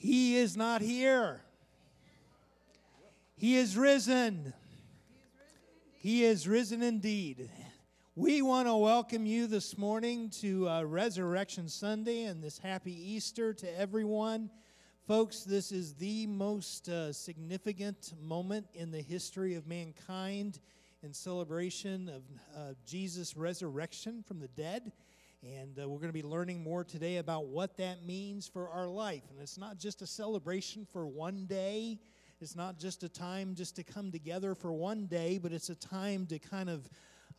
He is not here. He is risen. He is risen indeed. We want to welcome you this morning to uh, Resurrection Sunday and this happy Easter to everyone. Folks, this is the most uh, significant moment in the history of mankind in celebration of uh, Jesus' resurrection from the dead. And uh, we're going to be learning more today about what that means for our life. And it's not just a celebration for one day, it's not just a time just to come together for one day, but it's a time to kind of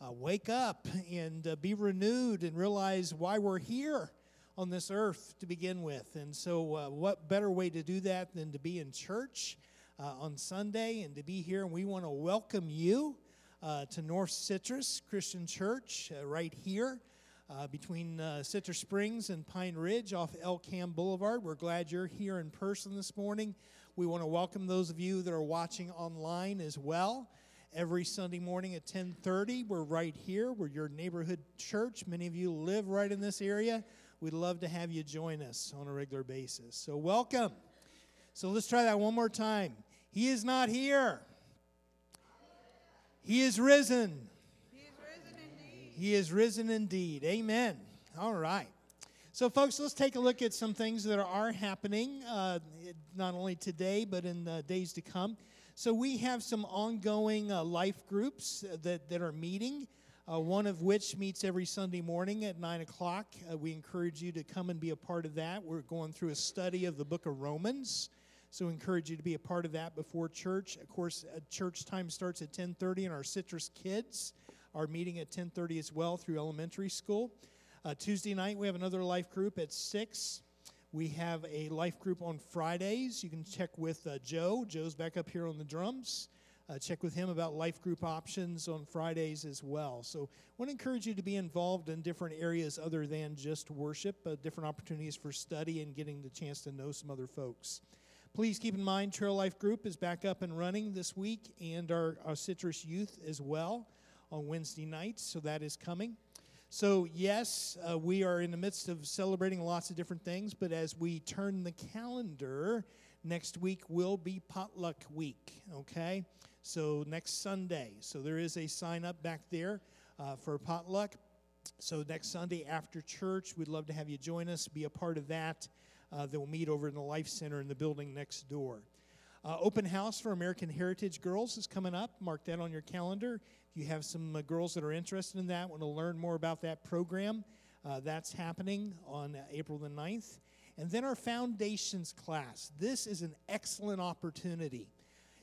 uh, wake up and uh, be renewed and realize why we're here on this earth to begin with. And so, uh, what better way to do that than to be in church uh, on Sunday and to be here? And we want to welcome you uh, to North Citrus Christian Church right here uh, between uh, Citrus Springs and Pine Ridge off Elkcam Boulevard. We're glad you're here in person this morning. We want to welcome those of you that are watching online as well. Every Sunday morning at 10:30, we're right here. We're your neighborhood church. Many of you live right in this area. We'd love to have you join us on a regular basis. So welcome. So let's try that one more time. He is not here. He is risen. He is risen indeed. Amen. All right. So, folks, let's take a look at some things that are happening, uh, not only today, but in the days to come. So, we have some ongoing uh, life groups that, that are meeting, uh, one of which meets every Sunday morning at 9 o'clock. Uh, we encourage you to come and be a part of that. We're going through a study of the book of Romans. So, encourage you to be a part of that before church. Of course, uh, church time starts at 1030 and our Citrus Kids our meeting at 10:30 as well through elementary school. Uh, Tuesday night we have another life group at six. We have a life group on Fridays. You can check with uh, Joe. Joe's back up here on the drums. Uh, check with him about life group options on Fridays as well. So, I want to encourage you to be involved in different areas other than just worship, uh, different opportunities for study and getting the chance to know some other folks. Please keep in mind, Trail Life Group is back up and running this week, and our, our Citrus Youth as well on Wednesday nights, so that is coming. So, yes, uh, we are in the midst of celebrating lots of different things, but as we turn the calendar, next week will be potluck week, okay? So, next Sunday. So, there is a sign up back there uh, for potluck. So, next Sunday after church, we'd love to have you join us, be a part of that. Uh, that will meet over in the Life Center in the building next door. Uh, open house for American Heritage Girls is coming up. Mark that on your calendar. You have some uh, girls that are interested in that, want to learn more about that program, uh, that's happening on uh, April the 9th. And then our foundations class. This is an excellent opportunity.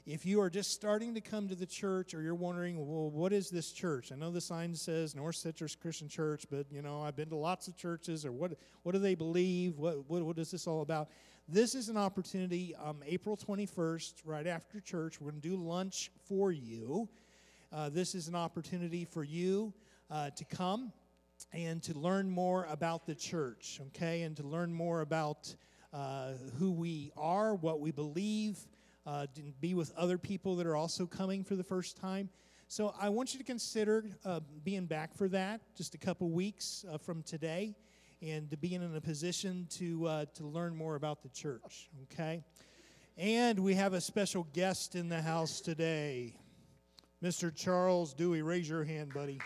If you are just starting to come to the church or you're wondering, well, what is this church? I know the sign says North Citrus Christian Church, but you know, I've been to lots of churches, or what, what do they believe? What, what, what is this all about? This is an opportunity, um, April 21st, right after church. We're going to do lunch for you. Uh, this is an opportunity for you uh, to come and to learn more about the church, okay, and to learn more about uh, who we are, what we believe, uh, be with other people that are also coming for the first time. So I want you to consider uh, being back for that just a couple weeks from today and to being in a position to, to learn more about the church, okay? And we have a special guest in the house today. Mr. Charles Dewey, raise your hand, buddy.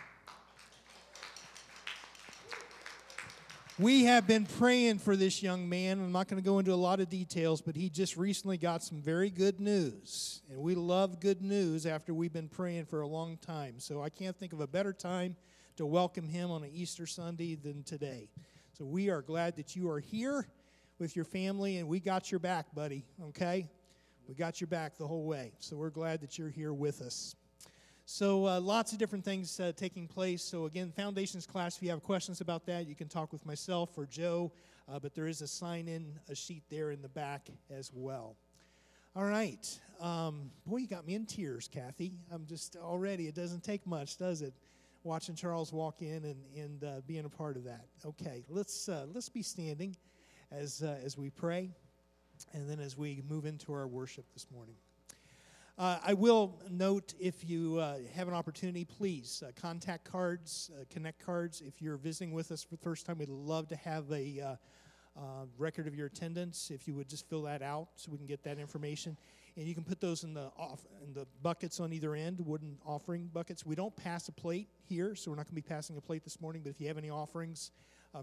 We have been praying for this young man. I'm not going to go into a lot of details, but he just recently got some very good news. And we love good news after we've been praying for a long time. So I can't think of a better time to welcome him on an Easter Sunday than today. So we are glad that you are here with your family, and we got your back, buddy, okay? We got your back the whole way. So we're glad that you're here with us. So, uh, lots of different things uh, taking place. So, again, Foundations class, if you have questions about that, you can talk with myself or Joe, uh, but there is a sign in a sheet there in the back as well. All right. Um, boy, you got me in tears, Kathy. I'm just already, it doesn't take much, does it? Watching Charles walk in and, and uh, being a part of that. Okay, let's, uh, let's be standing as, uh, as we pray and then as we move into our worship this morning. Uh, I will note if you uh, have an opportunity, please uh, contact cards, uh, connect cards. If you're visiting with us for the first time, we'd love to have a, uh, uh, record of your attendance. If you would just fill that out so we can get that information. And you can put those in the off, in the buckets on either end, wooden offering buckets. We don't pass a plate here, so we're not going to be passing a plate this morning. But if you have any offerings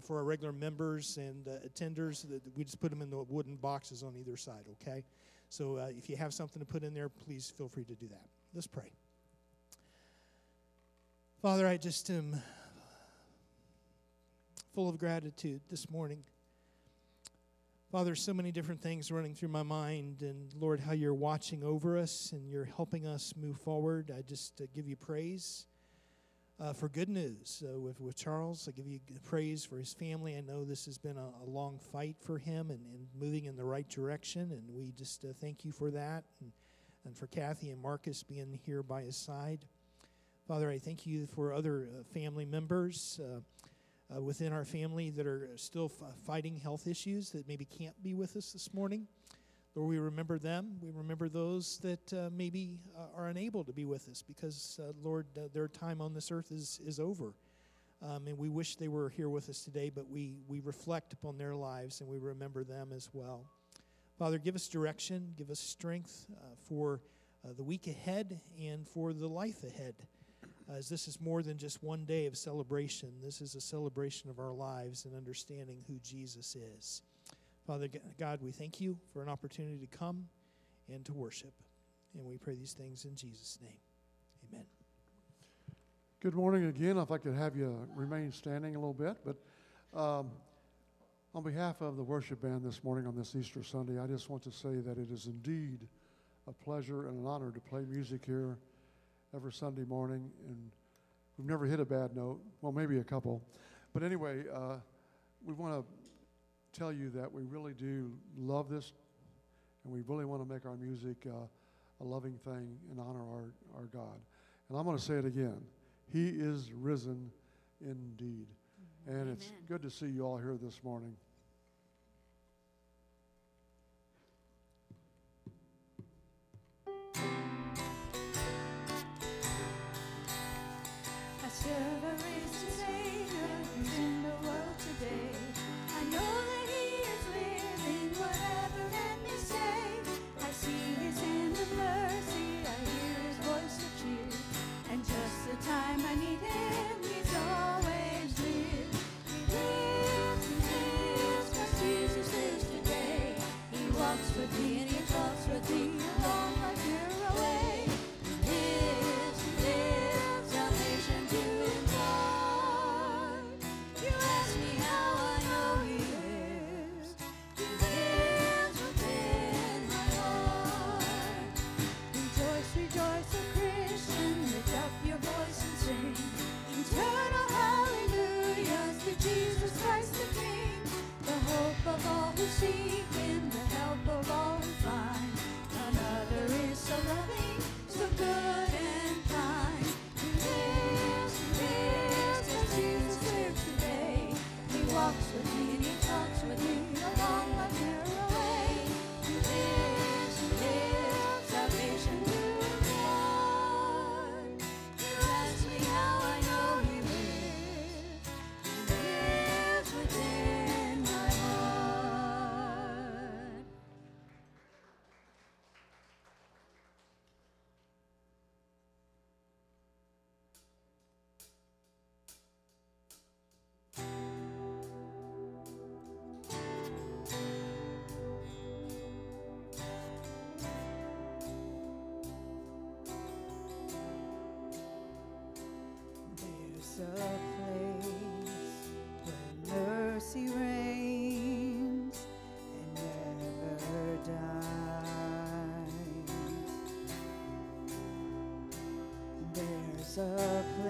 for our regular members and attenders, we just put them in the wooden boxes on either side. Okay. So uh, if you have something to put in there, please feel free to do that. Let's pray. Father, I just am full of gratitude this morning. Father, so many different things running through my mind, and Lord, how you're watching over us and you're helping us move forward. I just uh, give you praise uh, for good news uh, with, with Charles. I give you praise for his family. I know this has been a, a long fight for him and, and, moving in the right direction, and we just uh, thank you for that and, and for Kathy and Marcus being here by his side. Father, I thank you for other uh, family members. Uh, uh, within our family that are still f- fighting health issues that maybe can't be with us this morning. Lord, we remember them. We remember those that uh, maybe uh, are unable to be with us because, uh, Lord, uh, their time on this earth is, is over. Um, and we wish they were here with us today, but we, we reflect upon their lives and we remember them as well. Father, give us direction, give us strength uh, for the week ahead and for the life ahead as this is more than just one day of celebration. This is a celebration of our lives and understanding who Jesus is. Father God, we thank you for an opportunity to come and to worship. And we pray these things in Jesus' name. Amen. Good morning again. If I could have you remain standing a little bit. But um, on behalf of the worship band this morning on this Easter Sunday, I just want to say that it is indeed a pleasure and an honor to play music here every Sunday morning, and we've never hit a bad note. Well, maybe a couple. But anyway, uh, we want to tell you that we really do love this, and we really want to make our music uh, a loving thing and honor our, our God. And I'm going to say it again He is risen indeed. And Amen. it's good to see you all here this morning. A place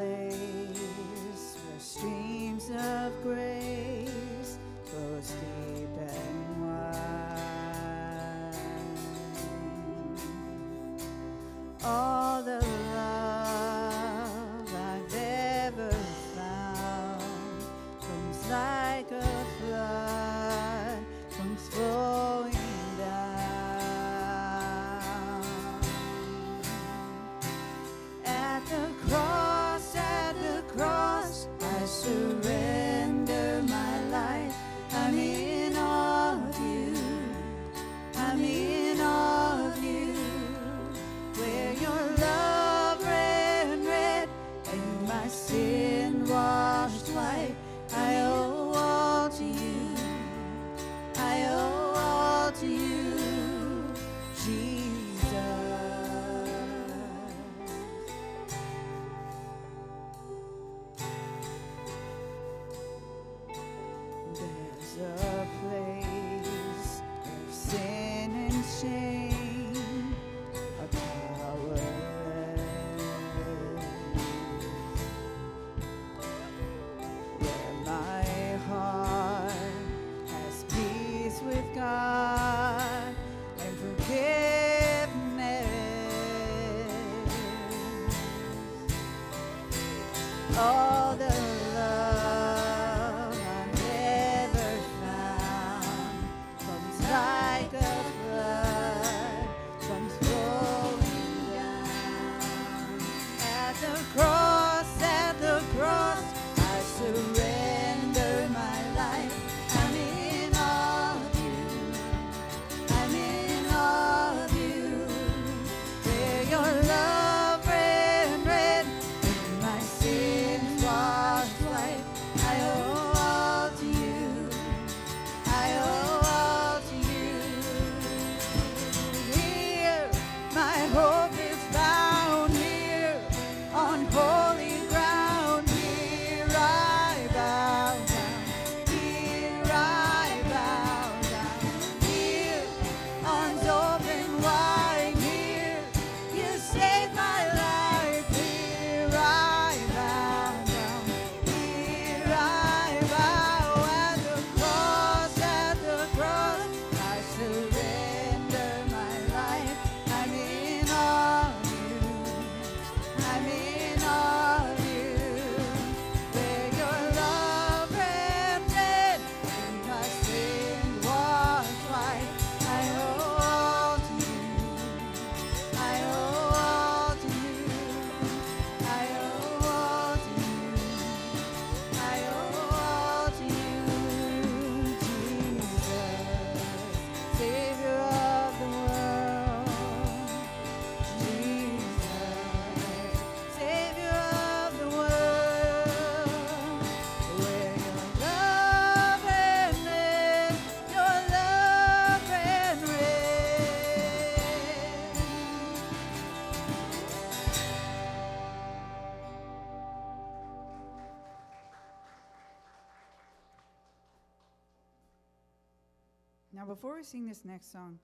Now, before we sing this next song,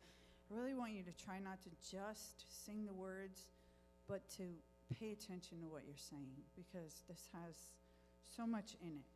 I really want you to try not to just sing the words, but to pay attention to what you're saying because this has so much in it.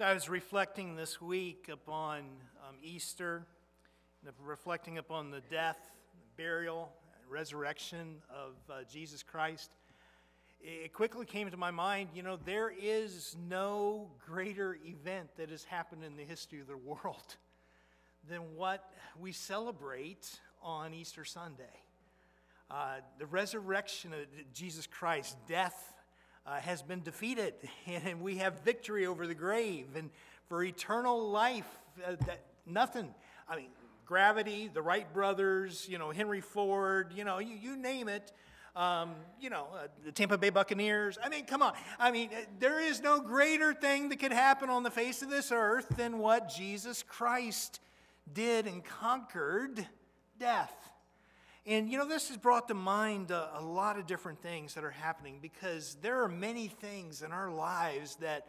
So I was reflecting this week upon um, Easter, reflecting upon the death, burial, and resurrection of uh, Jesus Christ. It quickly came to my mind, you know, there is no greater event that has happened in the history of the world than what we celebrate on Easter Sunday. Uh, the resurrection of Jesus Christ, death, uh, has been defeated, and we have victory over the grave. And for eternal life, uh, that nothing. I mean, gravity, the Wright brothers, you know, Henry Ford, you know, you, you name it. Um, you know, uh, the Tampa Bay Buccaneers. I mean, come on. I mean, uh, there is no greater thing that could happen on the face of this earth than what Jesus Christ did and conquered death. And you know, this has brought to mind a, a, lot of different things that are happening because there are many things in our lives that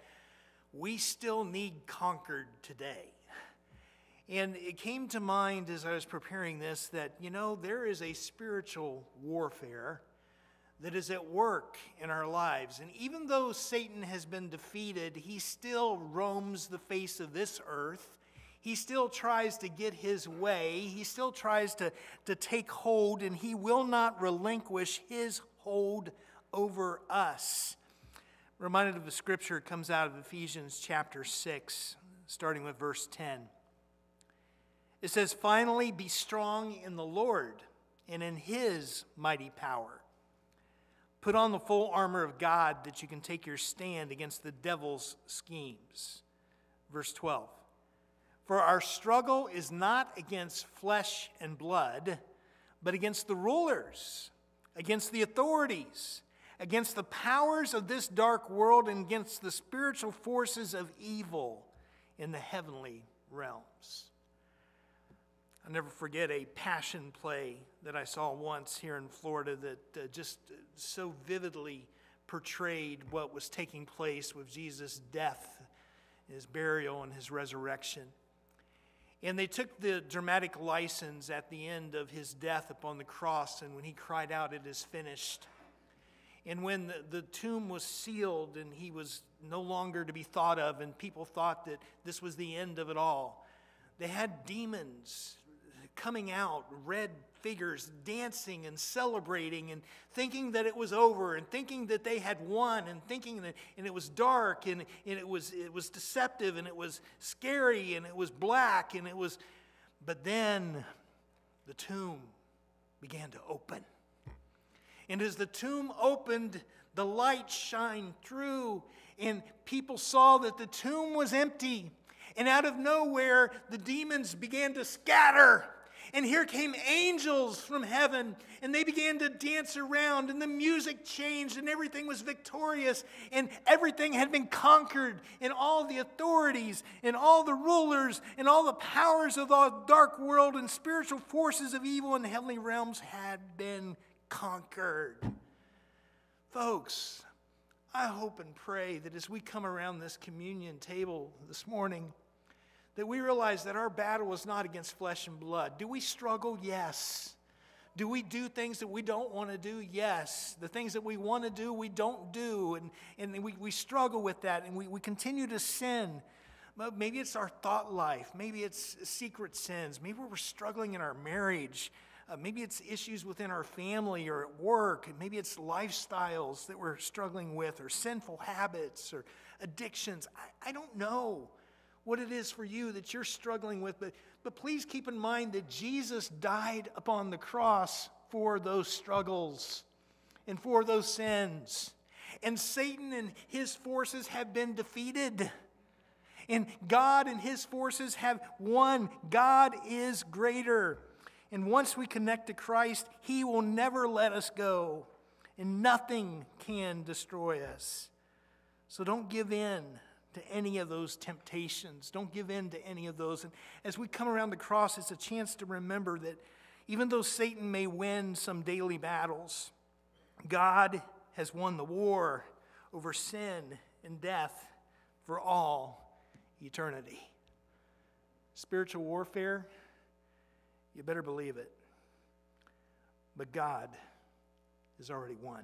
we still need conquered today. And it came to mind as I was preparing this that, you know, there is a spiritual warfare that is at work in our lives. And even though Satan has been defeated, he still roams the face of this earth he still tries to get his way. He still tries to, to take hold, and he will not relinquish his hold over us. Reminded of the scripture comes out of Ephesians chapter 6, starting with verse 10. It says, Finally, be strong in the Lord and in his mighty power. Put on the full armor of God that you can take your stand against the devil's schemes. Verse 12. For our struggle is not against flesh and blood, but against the rulers, against the authorities, against the powers of this dark world, and against the spiritual forces of evil in the heavenly realms. I'll never forget a passion play that I saw once here in Florida that uh, just so vividly portrayed what was taking place with Jesus' death, his burial, and his resurrection. And they took the dramatic license at the end of his death upon the cross, and when he cried out, It is finished. And when the, the, tomb was sealed and he was no longer to be thought of, and people thought that this was the end of it all, they had demons coming out, red figures dancing and celebrating and thinking that it was over and thinking that they had won and thinking that and it was dark and, and it was it was deceptive and it was scary and it was black and it was but then the tomb began to open. And as the tomb opened, the light shined through, and people saw that the tomb was empty. And out of nowhere, the demons began to scatter and here came angels from heaven, and they began to dance around, and the music changed, and everything was victorious, and everything had been conquered, and all the authorities, and all the rulers, and all the powers of the dark world, and spiritual forces of evil in the heavenly realms had been conquered. Folks, I hope and pray that as we come around this communion table this morning, that we realize that our battle is not against flesh and blood. Do we struggle? Yes. Do we do things that we don't want to do? Yes. The things that we want to do, we don't do. And, and we, we struggle with that and we, we continue to sin. Maybe it's our thought life. Maybe it's secret sins. Maybe we're struggling in our marriage. Uh, maybe it's issues within our family or at work. Maybe it's lifestyles that we're struggling with or sinful habits or addictions. I, I don't know what it is for you that you're struggling with, but, but please keep in mind that Jesus died upon the cross for those struggles and for those sins. And Satan and his forces have been defeated. And God and his forces have won. God is greater. And once we connect to Christ, he will never let us go. And nothing can destroy us. So don't give in to any of those temptations. Don't give in to any of those. And as we come around the cross, it's a chance to remember that even though Satan may win some daily battles, God has won the war over sin and death for all eternity. Spiritual warfare, you better believe it. But God has already won.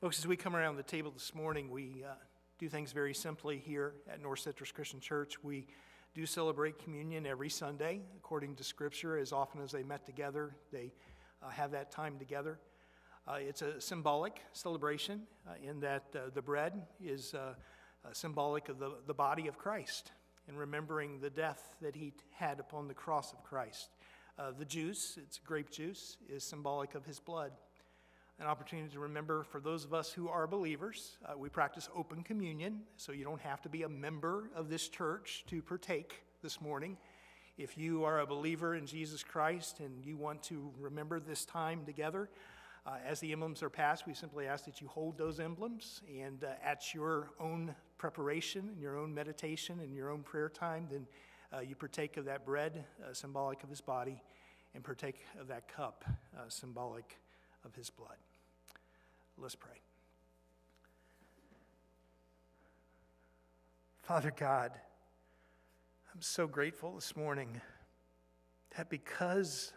Folks, as we come around the table this morning, we. Uh, do things very simply here at North Citrus Christian Church. We do celebrate communion every Sunday according to Scripture. As often as they met together, they uh, have that time together. Uh, it's a symbolic celebration uh, in that uh, the bread is uh, symbolic of the, the body of Christ and remembering the death that he had upon the cross of Christ. Uh, the juice, it's grape juice, is symbolic of his blood. An opportunity to remember for those of us who are believers. Uh, we practice open communion, so you don't have to be a member of this church to partake this morning. If you are a believer in Jesus Christ and you want to remember this time together, uh, as the emblems are passed, we simply ask that you hold those emblems and uh, at your own preparation and your own meditation and your own prayer time, then uh, you partake of that bread, uh, symbolic of his body, and partake of that cup, uh, symbolic of his blood. Let's pray. Father God, I'm so grateful this morning that because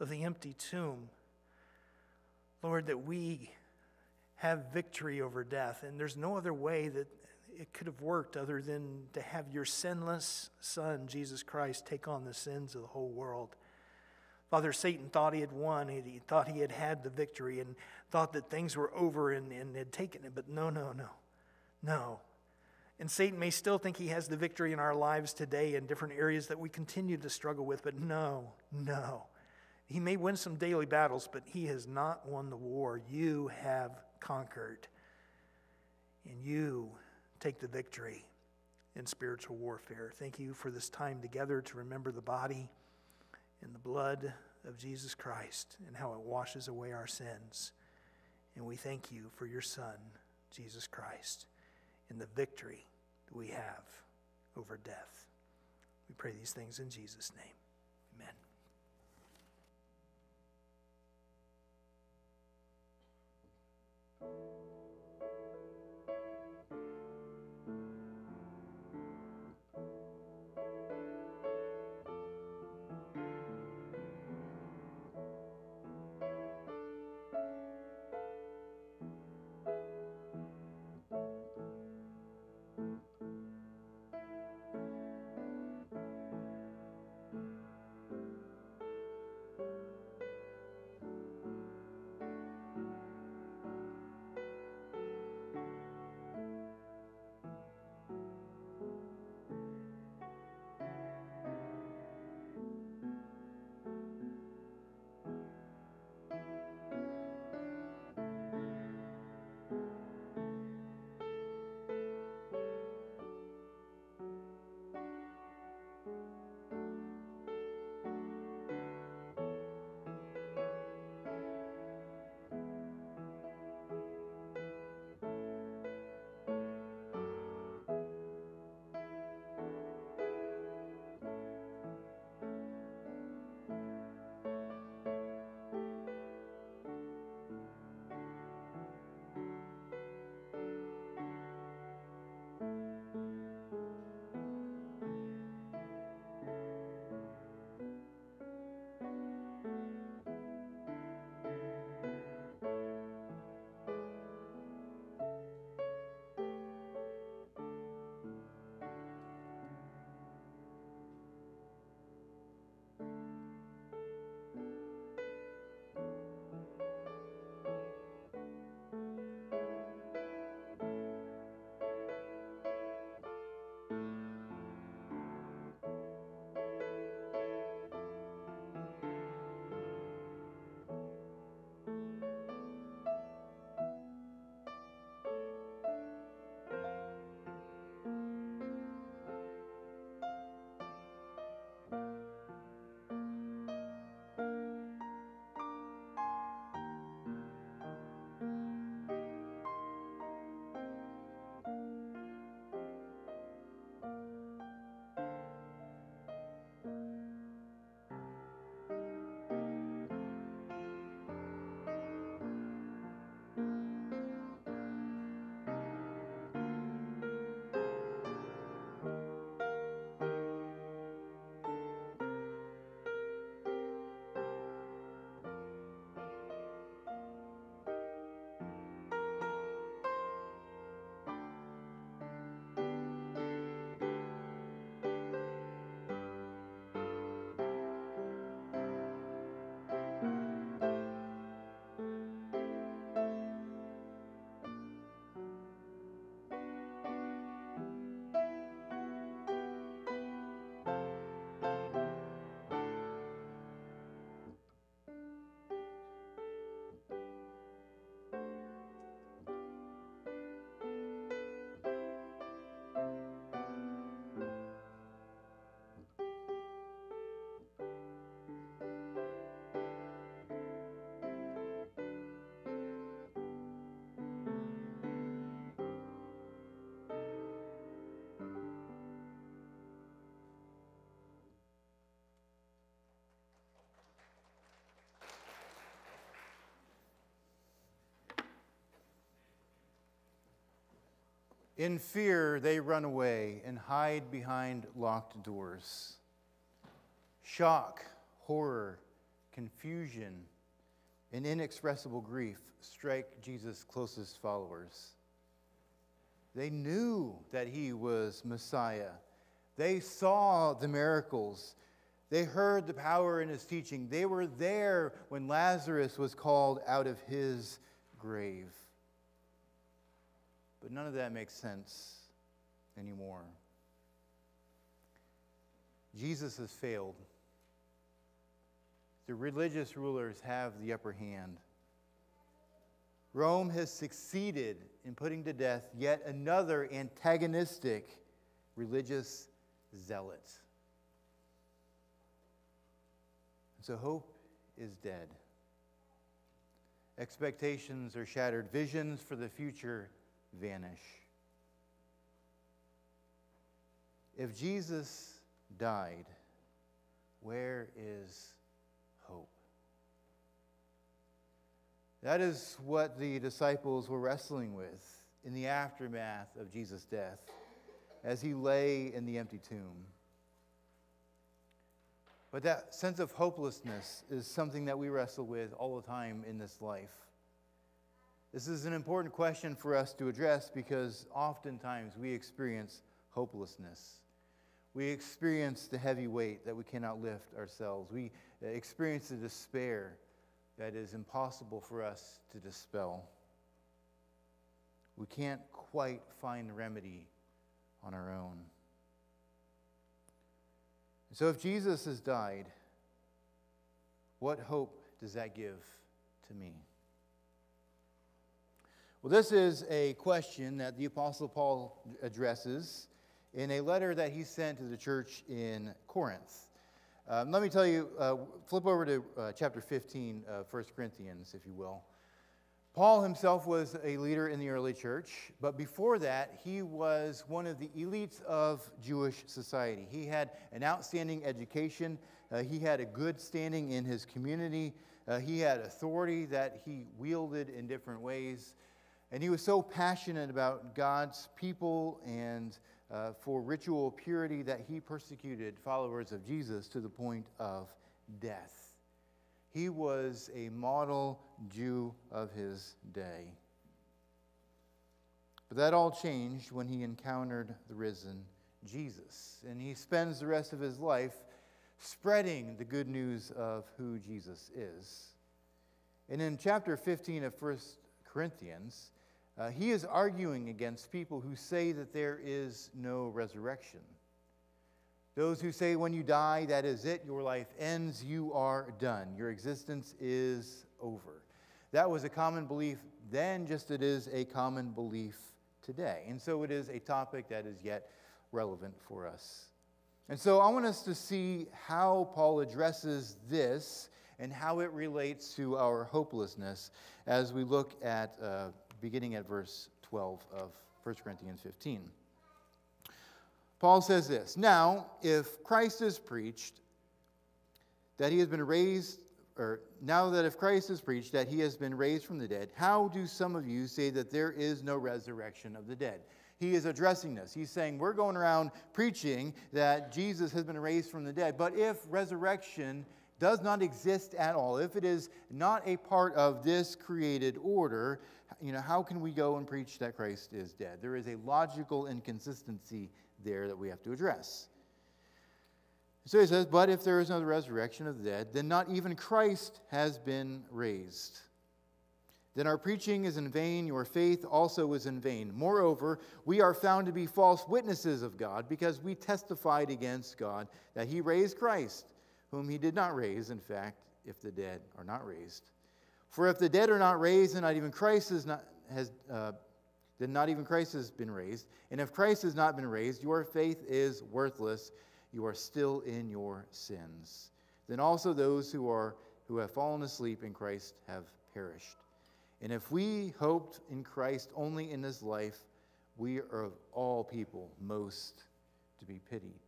of the empty tomb, Lord, that we have victory over death. And there's no other way that it could have worked other than to have your sinless Son, Jesus Christ, take on the sins of the whole world. Father, Satan thought he had won. He thought he had had the victory and thought that things were over and, and had taken it. But no, no, no, no. And Satan may still think he has the victory in our lives today in different areas that we continue to struggle with, but no, no. He may win some daily battles, but he has not won the war. You have conquered. And you take the victory in spiritual warfare. Thank you for this time together to remember the body in the blood of Jesus Christ and how it washes away our sins. And we thank you for your Son, Jesus Christ, and the victory that we have over death. We pray these things in Jesus' name. Amen. In fear, they run away and hide behind locked doors. Shock, horror, confusion, and inexpressible grief strike Jesus' closest followers. They knew that he was Messiah. They saw the miracles. They heard the power in his teaching. They were there when Lazarus was called out of his grave. But none of that makes sense anymore. Jesus has failed. The religious rulers have the upper hand. Rome has succeeded in putting to death yet another antagonistic religious zealot. So hope is dead. Expectations are shattered. Visions for the future vanish. If Jesus died, where is hope? That is what the disciples were wrestling with in the aftermath of Jesus' death as he lay in the empty tomb. But that sense of hopelessness is something that we wrestle with all the time in this life. This is an important question for us to address because oftentimes we experience hopelessness. We experience the heavy weight that we cannot lift ourselves. We uh, experience the despair that is impossible for us to dispel. We can't quite find remedy on our own. So, if Jesus has died, what hope does that give to me? Well, this is a question that the Apostle Paul addresses in a letter that he sent to the church in Corinth. Um, let me tell you, uh, flip over to uh, chapter 15 of 1 Corinthians, if you will. Paul himself was a leader in the early church, but before that, he was one of the elites of Jewish society. He had an outstanding education, uh, he had a good standing in his community, uh, he had authority that he wielded in different ways, and he was so passionate about God's people and uh, for ritual purity that he persecuted followers of Jesus to the point of death. He was a model Jew of his day. But that all changed when he encountered the risen Jesus. And he spends the rest of his life spreading the good news of who Jesus is. And in chapter 15 of 1 Corinthians, uh, he is arguing against people who say that there is no resurrection. Those who say when you die, that is it, your life ends, you are done, your existence is over. That was a common belief then, just it is a common belief today. And so it is a topic that is yet relevant for us. And so I want us to see how Paul addresses this and how it relates to our hopelessness as we look at, uh, beginning at verse 12 of 1 Corinthians 15. Paul says this Now, if Christ is preached that he has been raised, or now that if Christ is preached that he has been raised from the dead, how do some of you say that there is no resurrection of the dead? He is addressing this. He's saying, We're going around preaching that Jesus has been raised from the dead. But if resurrection does not exist at all, if it is not a part of this created order, you know, how can we go and preach that Christ is dead? There is a logical inconsistency there that we have to address. So he says, But if there is no resurrection of the dead, then not even Christ has been raised. Then our preaching is in vain, your faith also is in vain. Moreover, we are found to be false witnesses of God because we testified against God that he raised Christ, whom he did not raise, in fact, if the dead are not raised. For if the dead are not raised, and not even Christ is not, has, uh, then not even Christ has been raised. And if Christ has not been raised, your faith is worthless. You are still in your sins. Then also those who are who have fallen asleep in Christ have perished. And if we hoped in Christ only in this life, we are of all people most to be pitied.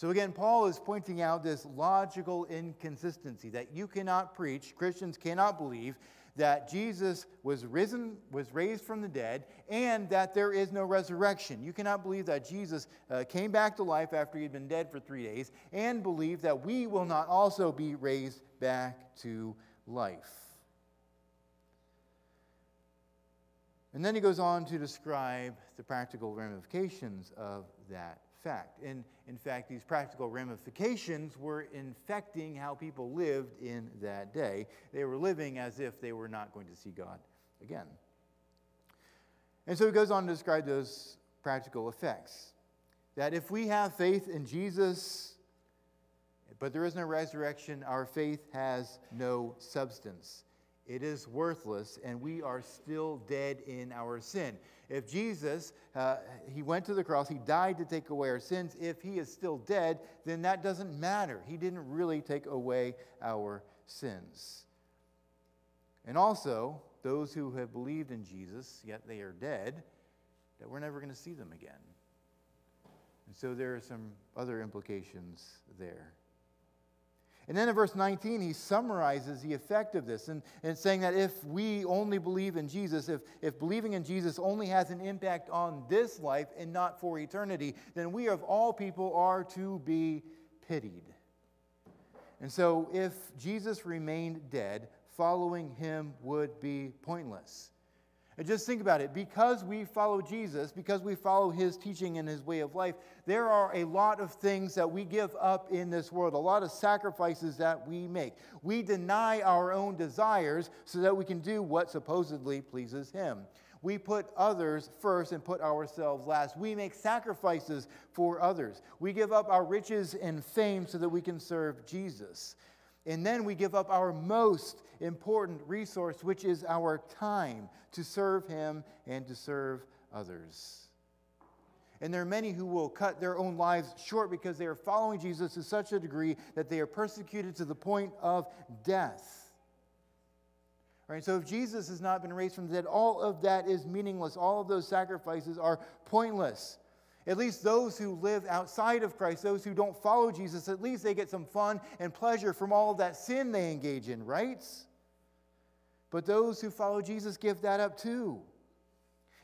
So again, Paul is pointing out this logical inconsistency that you cannot preach, Christians cannot believe that Jesus was risen, was raised from the dead, and that there is no resurrection. You cannot believe that Jesus uh, came back to life after he had been dead for three days, and believe that we will not also be raised back to life. And then he goes on to describe the practical ramifications of that fact. And in fact, these practical ramifications were infecting how people lived in that day. They were living as if they were not going to see God again. And so he goes on to describe those practical effects. That if we have faith in Jesus, but there is no resurrection, our faith has no substance. It is worthless, and we are still dead in our sin. If Jesus, uh, he went to the cross, he died to take away our sins. If he is still dead, then that doesn't matter. He didn't really take away our sins. And also, those who have believed in Jesus, yet they are dead, that we're never going to see them again. And so there are some other implications there. And then in verse 19, he summarizes the effect of this and, and saying that if we only believe in Jesus, if, if believing in Jesus only has an impact on this life and not for eternity, then we of all people are to be pitied. And so if Jesus remained dead, following him would be pointless. And just think about it. Because we follow Jesus, because we follow his teaching and his way of life, there are a lot of things that we give up in this world, a lot of sacrifices that we make. We deny our own desires so that we can do what supposedly pleases him. We put others first and put ourselves last. We make sacrifices for others. We give up our riches and fame so that we can serve Jesus. And then we give up our most important resource, which is our time to serve Him and to serve others. And there are many who will cut their own lives short because they are following Jesus to such a degree that they are persecuted to the point of death. Right? So if Jesus has not been raised from the dead, all of that is meaningless. All of those sacrifices are pointless. At least those who live outside of Christ, those who don't follow Jesus, at least they get some fun and pleasure from all of that sin they engage in, right? But those who follow Jesus give that up too.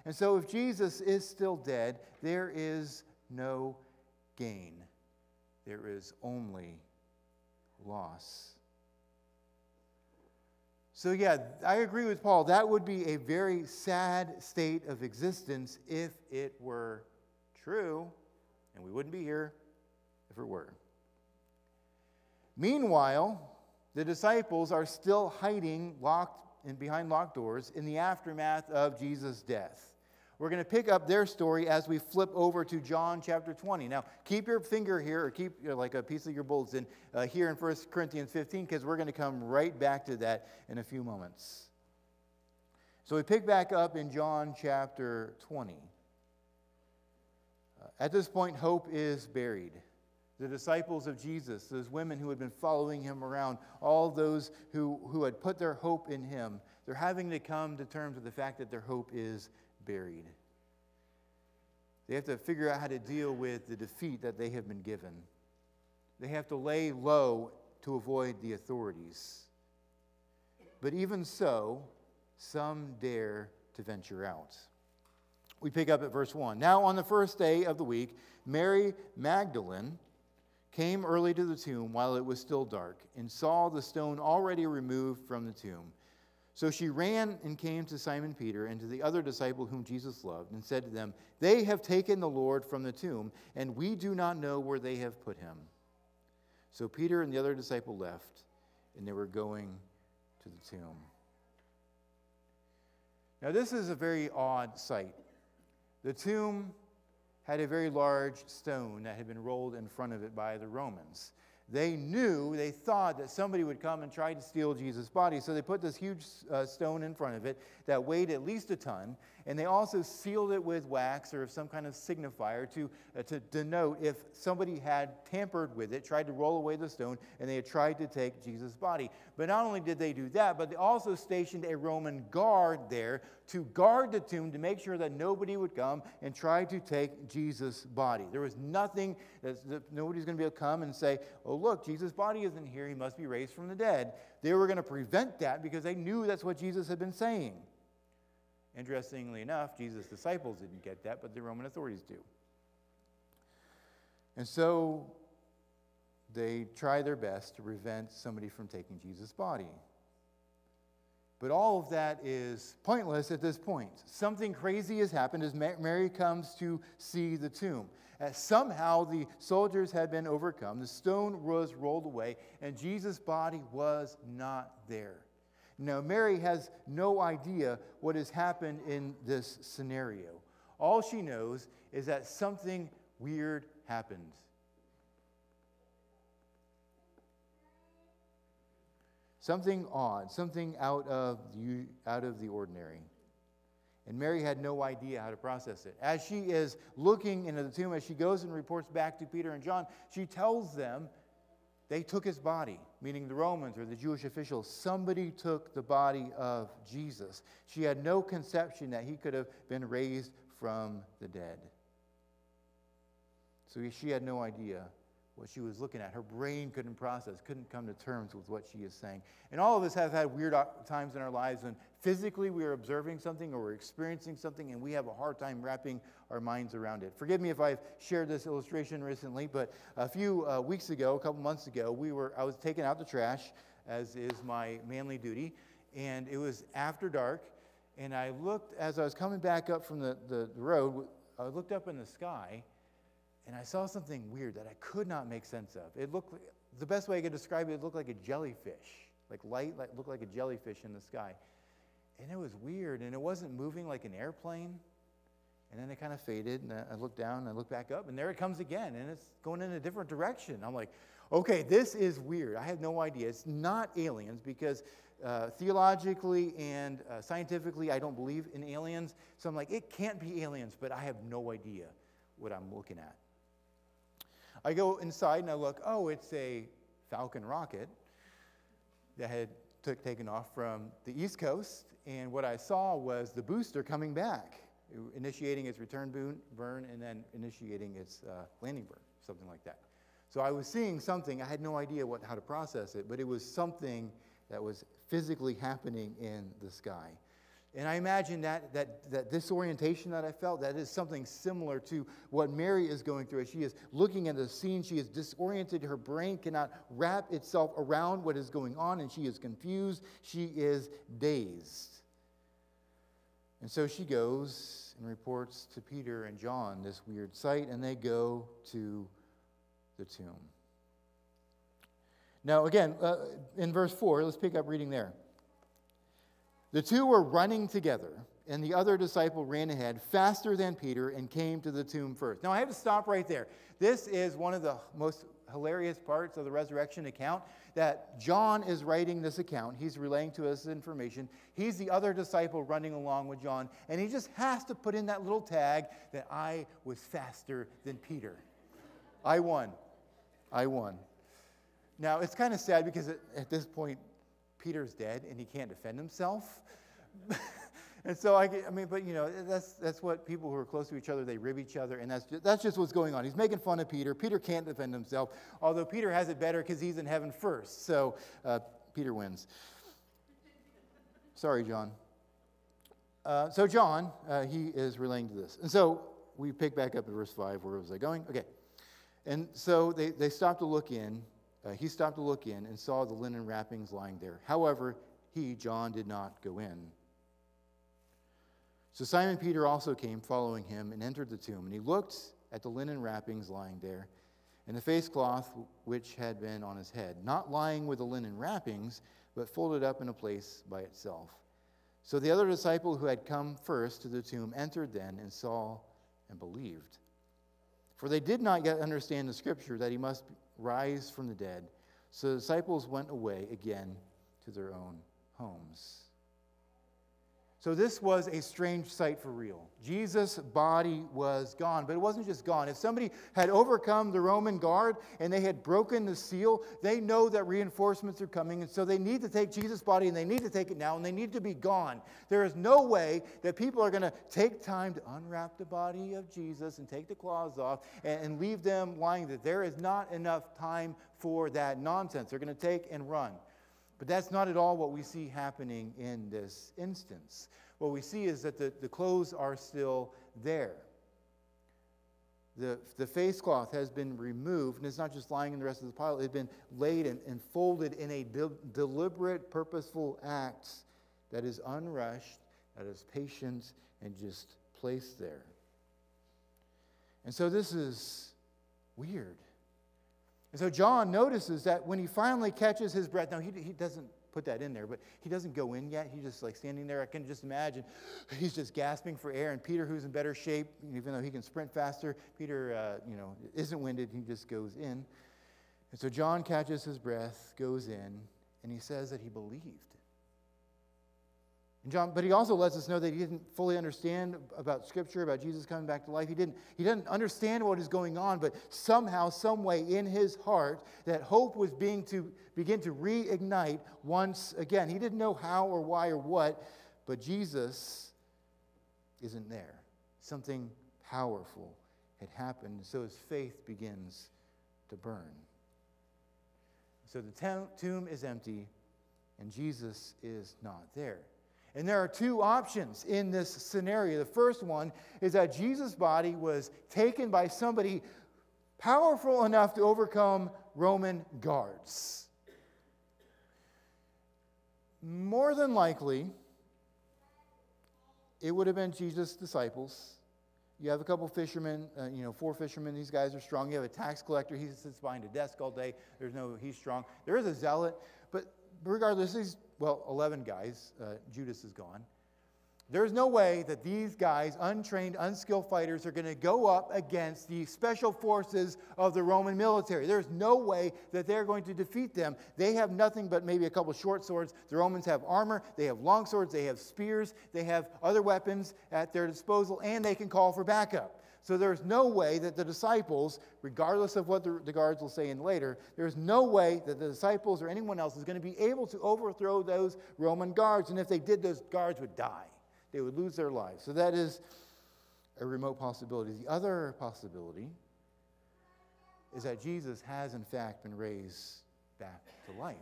And so if Jesus is still dead, there is no gain, there is only loss. So, yeah, I agree with Paul. That would be a very sad state of existence if it were true, and we wouldn't be here if it were. Meanwhile, the disciples are still hiding locked in behind locked doors in the aftermath of Jesus' death. We're going to pick up their story as we flip over to John chapter 20. Now, keep your finger here, or keep you know, like a piece of your bulletin uh, here in 1 Corinthians 15, because we're going to come right back to that in a few moments. So we pick back up in John chapter 20. At this point, hope is buried. The disciples of Jesus, those women who had been following him around, all those who, who had put their hope in him, they're having to come to terms with the fact that their hope is buried. They have to figure out how to deal with the defeat that they have been given. They have to lay low to avoid the authorities. But even so, some dare to venture out. We pick up at verse 1. Now, on the first day of the week, Mary Magdalene came early to the tomb while it was still dark and saw the stone already removed from the tomb. So she ran and came to Simon Peter and to the other disciple whom Jesus loved and said to them, They have taken the Lord from the tomb, and we do not know where they have put him. So Peter and the other disciple left, and they were going to the tomb. Now, this is a very odd sight. The tomb had a very large stone that had been rolled in front of it by the Romans. They knew, they thought that somebody would come and try to steal Jesus' body. So they put this huge uh, stone in front of it that weighed at least a ton. And they also sealed it with wax or some kind of signifier to, uh, to denote if somebody had tampered with it, tried to roll away the stone, and they had tried to take Jesus' body. But not only did they do that, but they also stationed a Roman guard there to guard the tomb to make sure that nobody would come and try to take Jesus' body. There was nothing that nobody's going to be able to come and say, oh, look, Jesus' body isn't here. He must be raised from the dead. They were going to prevent that because they knew that's what Jesus had been saying. Interestingly enough, Jesus' disciples didn't get that, but the Roman authorities do. And so they try their best to prevent somebody from taking Jesus' body. But all of that is pointless at this point. Something crazy has happened as Mary comes to see the tomb. As somehow the soldiers had been overcome, the stone was rolled away, and Jesus' body was not there. Now, Mary has no idea what has happened in this scenario. All she knows is that something weird happened. Something odd, something out of, the, out of the ordinary. And Mary had no idea how to process it. As she is looking into the tomb, as she goes and reports back to Peter and John, she tells them they took his body, meaning the Romans or the Jewish officials. Somebody took the body of Jesus. She had no conception that he could have been raised from the dead. So she had no idea what she was looking at. Her brain couldn't process, couldn't come to terms with what she is saying. And all of us have had weird times in our lives when physically we are observing something or we're experiencing something and we have a hard time wrapping our minds around it. Forgive me if I've shared this illustration recently, but a few uh, weeks ago, a couple months ago, we were I was taking out the trash, as is my manly duty, and it was after dark. And I looked, as I was coming back up from the, the, the road, I looked up in the sky and I saw something weird that I could not make sense of. It looked, the best way I could describe it, it looked like a jellyfish, like light, like, looked like a jellyfish in the sky. And it was weird, and it wasn't moving like an airplane. And then it kind of faded, and I looked down, and I looked back up, and there it comes again, and it's going in a different direction. I'm like, okay, this is weird. I have no idea. It's not aliens because uh, theologically and uh, scientifically, I don't believe in aliens. So I'm like, it can't be aliens, but I have no idea what I'm looking at. I go inside and I look, oh, it's a Falcon rocket that had took, taken off from the East Coast. And what I saw was the booster coming back, initiating its return burn and then initiating its uh, landing burn, something like that. So I was seeing something. I had no idea what, how to process it, but it was something that was physically happening in the sky. And I imagine that, that, that disorientation that I felt, that is something similar to what Mary is going through as she is looking at the scene. She is disoriented. Her brain cannot wrap itself around what is going on, and she is confused. She is dazed. And so she goes and reports to Peter and John this weird sight, and they go to the tomb. Now, again, uh, in verse 4, let's pick up reading there. The two were running together, and the other disciple ran ahead faster than Peter and came to the tomb first. Now, I have to stop right there. This is one of the most hilarious parts of the resurrection account that John is writing this account. He's relaying to us information. He's the other disciple running along with John, and he just has to put in that little tag that I was faster than Peter. I won. I won. Now, it's kind of sad because at, at this point, Peter's dead and he can't defend himself. and so I, I mean, but you know, that's that's what people who are close to each other they rib each other, and that's just, that's just what's going on. He's making fun of Peter. Peter can't defend himself, although Peter has it better because he's in heaven first. So uh, Peter wins. Sorry, John. Uh, so John, uh, he is relating to this, and so we pick back up at verse five. Where was I going? Okay, and so they they stop to look in, uh, he stopped to look in and saw the linen wrappings lying there. However, he, John, did not go in. So Simon Peter also came following him and entered the tomb. And he looked at the linen wrappings lying there, and the face cloth which had been on his head, not lying with the linen wrappings, but folded up in a place by itself. So the other disciple who had come first to the tomb entered then and saw and believed. For they did not yet understand the scripture that he must rise from the dead. So the disciples went away again to their own homes. So this was a strange sight for real. Jesus' body was gone, but it wasn't just gone. If somebody had overcome the Roman guard and they had broken the seal, they know that reinforcements are coming, and so they need to take Jesus' body and they need to take it now and they need to be gone. There is no way that people are going to take time to unwrap the body of Jesus and take the claws off and, and leave them lying there. There is not enough time for that nonsense. They're going to take and run. But that's not at all what we see happening in this instance. What we see is that the, the clothes are still there. The, the face cloth has been removed, and it's not just lying in the rest of the pile, it has been laid and, and folded in a de- deliberate, purposeful act that is unrushed, that is patient, and just placed there. And so this is weird. And so John notices that when he finally catches his breath, now he, he doesn't put that in there, but he doesn't go in yet. He's just like standing there. I can just imagine he's just gasping for air. And Peter, who's in better shape, even though he can sprint faster, Peter, uh, you know, isn't winded. He just goes in. And so John catches his breath, goes in, and he says that he believed. And John, but he also lets us know that he didn't fully understand about Scripture, about Jesus coming back to life. He didn't, he didn't understand what is going on, but somehow, some way in his heart, that hope was being to begin to reignite once again. He didn't know how or why or what, but Jesus isn't there. Something powerful had happened, so his faith begins to burn. So the tomb is empty, and Jesus is not there. And there are two options in this scenario. The first one is that Jesus' body was taken by somebody powerful enough to overcome Roman guards. More than likely, it would have been Jesus' disciples. You have a couple fishermen, uh, you know, four fishermen. These guys are strong. You have a tax collector. He sits behind a desk all day. There's no, he's strong. There is a zealot, but regardless, these well, 11 guys, uh, Judas is gone. There's no way that these guys, untrained, unskilled fighters, are going to go up against the special forces of the Roman military. There's no way that they're going to defeat them. They have nothing but maybe a couple short swords. The Romans have armor, they have long swords, they have spears, they have other weapons at their disposal, and they can call for backup. So there's no way that the disciples, regardless of what the, guards will say in later, there's no way that the disciples or anyone else is going to be able to overthrow those Roman guards. And if they did, those guards would die. They would lose their lives. So that is a remote possibility. The other possibility is that Jesus has, in fact, been raised back to life.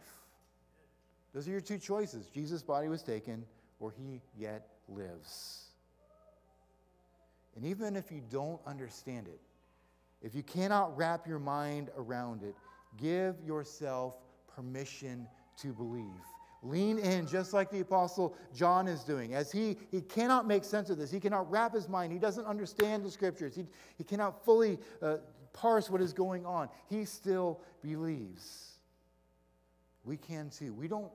Those are your two choices. Jesus' body was taken, or he yet lives. And even if you don't understand it, if you cannot wrap your mind around it, give yourself permission to believe. Lean in, just like the Apostle John is doing. As he, he cannot make sense of this, he cannot wrap his mind, he doesn't understand the scriptures, he, he cannot fully uh, parse what is going on. He still believes. We can too. We don't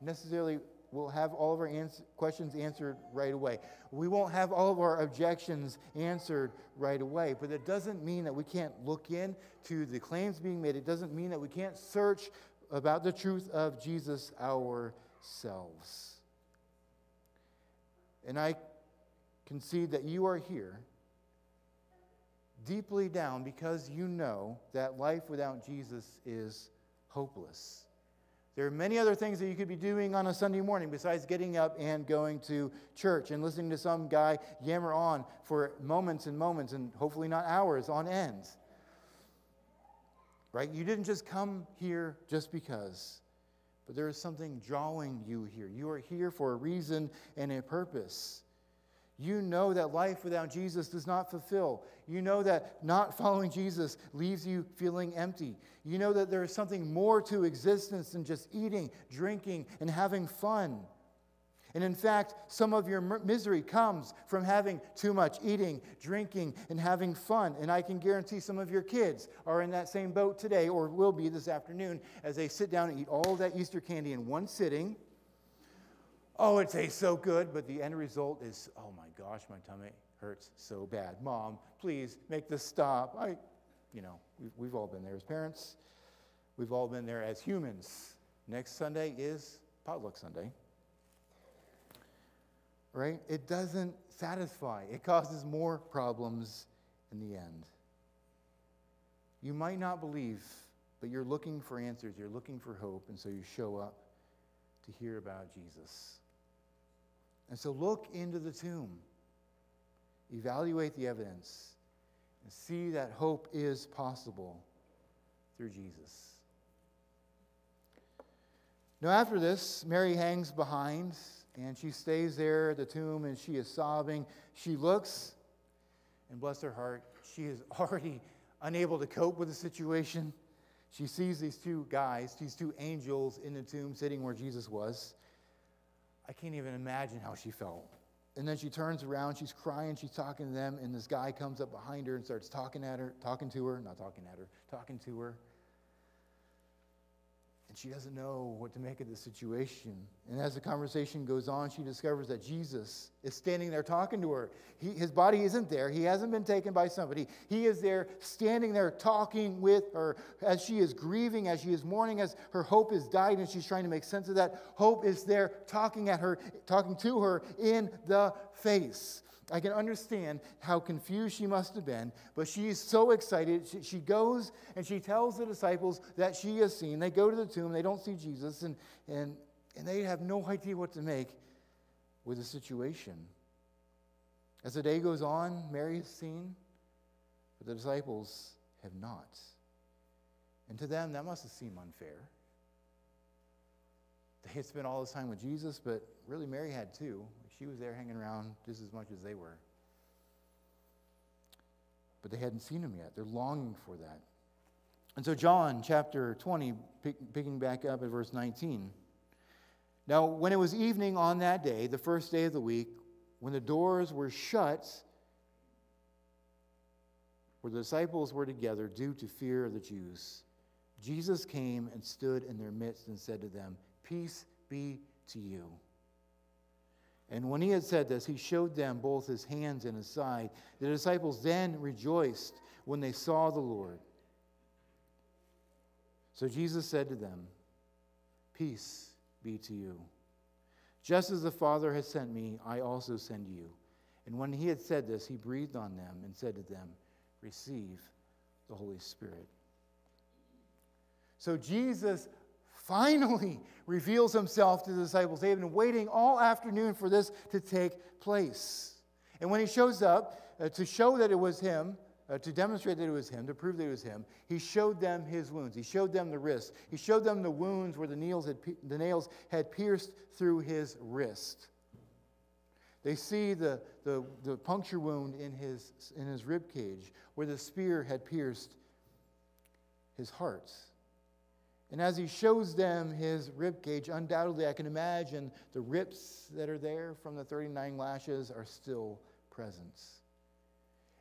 necessarily we'll have all of our ans- questions answered right away. We won't have all of our objections answered right away, but it doesn't mean that we can't look into the claims being made. It doesn't mean that we can't search about the truth of Jesus ourselves. And I concede that you are here deeply down because you know that life without Jesus is hopeless. There are many other things that you could be doing on a Sunday morning besides getting up and going to church and listening to some guy yammer on for moments and moments and hopefully not hours on end. Right? You didn't just come here just because, but there is something drawing you here. You are here for a reason and a purpose. You know that life without Jesus does not fulfill. You know that not following Jesus leaves you feeling empty. You know that there is something more to existence than just eating, drinking, and having fun. And in fact, some of your misery comes from having too much eating, drinking, and having fun. And I can guarantee some of your kids are in that same boat today or will be this afternoon as they sit down and eat all that Easter candy in one sitting oh, it tastes so good, but the end result is, oh my gosh, my tummy hurts so bad. Mom, please make this stop. I, you know, we've, we've all been there as parents. We've all been there as humans. Next Sunday is potluck Sunday. right? It doesn't satisfy, it causes more problems in the end. You might not believe, but you're looking for answers, you're looking for hope, and so you show up to hear about Jesus. And so look into the tomb, evaluate the evidence, and see that hope is possible through Jesus. Now, after this, Mary hangs behind and she stays there at the tomb and she is sobbing. She looks, and bless her heart, she is already unable to cope with the situation. She sees these two guys, these two angels in the tomb sitting where Jesus was. I can't even imagine how she felt. And then she turns around, she's crying, she's talking to them, and this guy comes up behind her and starts talking at her, talking to her, not talking at her, talking to her. And she doesn't know what to make of the situation. And as the conversation goes on, she discovers that Jesus is standing there talking to her. He, his body isn't there, he hasn't been taken by somebody. He is there, standing there, talking with her as she is grieving, as she is mourning, as her hope has died, and she's trying to make sense of that. Hope is there, talking at her, talking to her in the face. I can understand how confused she must have been, but she is so excited. She, goes and she tells the disciples that she has seen. They go to the tomb, they don't see Jesus, and, and, and they have no idea what to make with the situation. As the day goes on, Mary has seen, but the disciples have not. And to them, that must have seemed unfair. They had spent all this time with Jesus, but really Mary had too. She was there hanging around just as much as they were. But they hadn't seen him yet. They're longing for that. And so, John chapter 20, pick, picking back up at verse 19. Now, when it was evening on that day, the first day of the week, when the doors were shut, where the disciples were together due to fear of the Jews, Jesus came and stood in their midst and said to them, Peace be to you. And when he had said this, he showed them both his hands and his side. The disciples then rejoiced when they saw the Lord. So Jesus said to them, Peace be to you. Just as the Father has sent me, I also send you. And when he had said this, he breathed on them and said to them, Receive the Holy Spirit. So Jesus finally reveals himself to the disciples. They have been waiting all afternoon for this to take place. And when he shows up uh, to show that it was him, uh, to demonstrate that it was him, to prove that it was him, he showed them his wounds. He showed them the wrist. He showed them the wounds where the nails had, the nails had pierced through his wrist. They see the, the, the puncture wound in his, in his rib cage where the spear had pierced his heart. And as he shows them his rib cage, undoubtedly I can imagine the rips that are there from the 39 lashes are still present.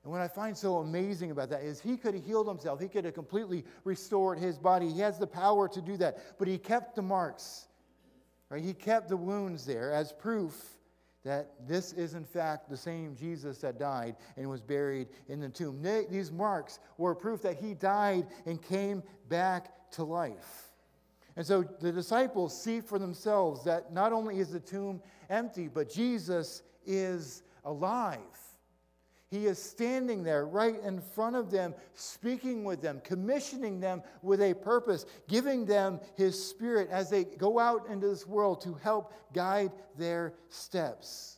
And what I find so amazing about that is he could have healed himself. He could have completely restored his body. He has the power to do that. But he kept the marks. Right? He kept the wounds there as proof that this is in fact the same Jesus that died and was buried in the tomb. These marks were proof that he died and came back to life. And so the disciples see for themselves that not only is the tomb empty, but Jesus is alive. He is standing there right in front of them, speaking with them, commissioning them with a purpose, giving them His Spirit as they go out into this world to help guide their steps.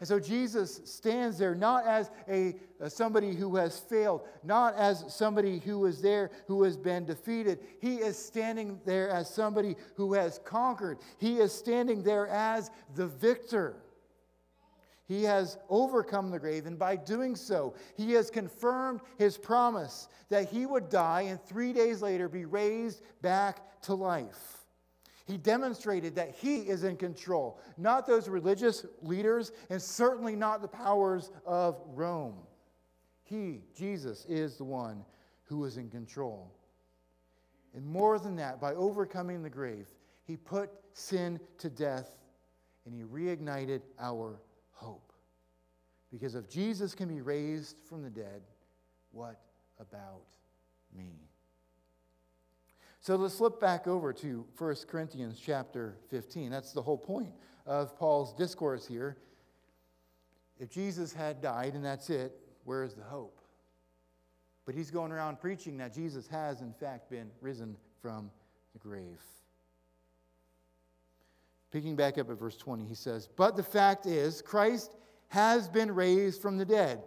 And so Jesus stands there not as a, somebody who has failed, not as somebody who is there who has been defeated. He is standing there as somebody who has conquered. He is standing there as the victor. He has overcome the grave, and by doing so, he has confirmed his promise that he would die and three days later be raised back to life. He demonstrated that he is in control, not those religious leaders, and certainly not the powers of Rome. He, Jesus, is the one who is in control. And more than that, by overcoming the grave, he put sin to death and he reignited our hope. Because if Jesus can be raised from the dead, what about me? So let's flip back over to 1 Corinthians chapter 15. That's the whole point of Paul's discourse here. if Jesus had died and that's it, where is the hope? But he's going around preaching that Jesus has, in fact, been risen from the grave. Picking back up at verse 20, he says, But the fact is, Christ has been raised from the dead,